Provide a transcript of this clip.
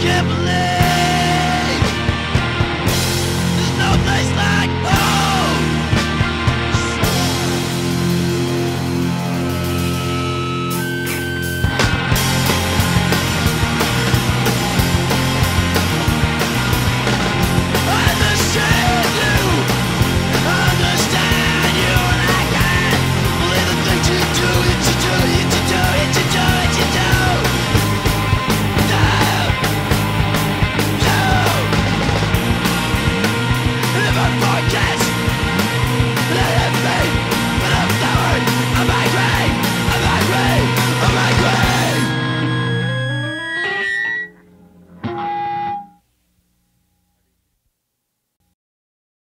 can't believe This